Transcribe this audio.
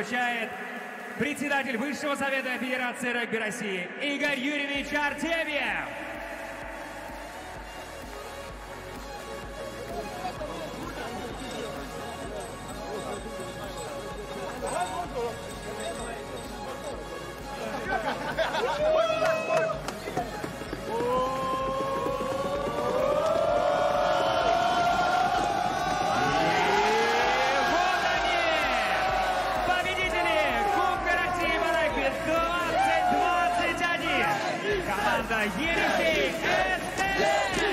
вручает председатель Высшего Совета Федерации регби России Игорь Юрьевич Артемьев. Вот banda Jennifer